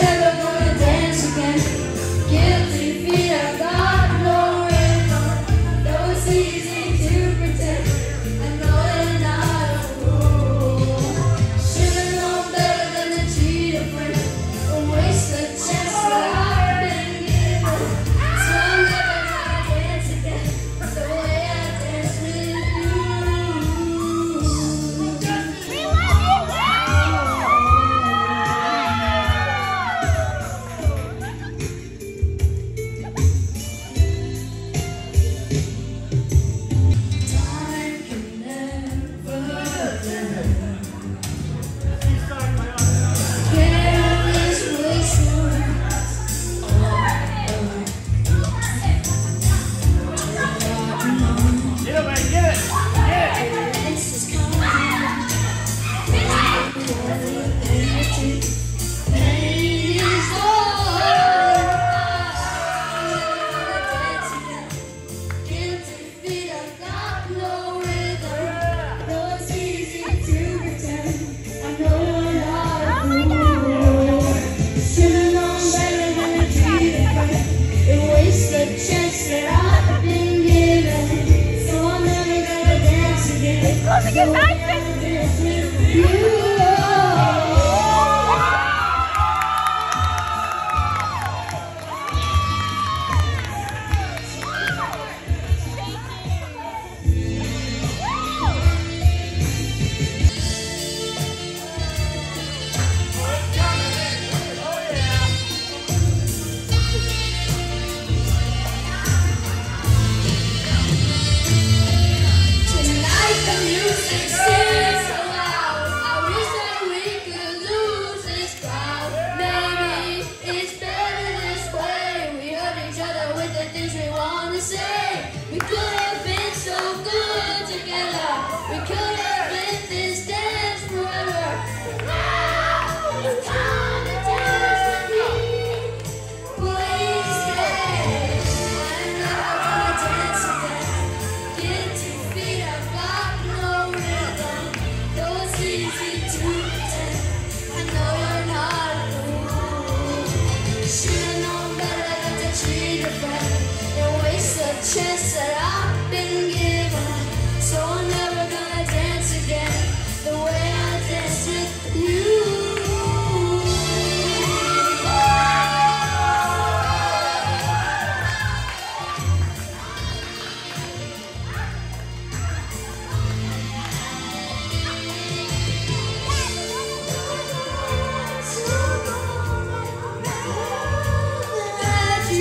Hallelujah. Yeah. Get back! six, six. easy.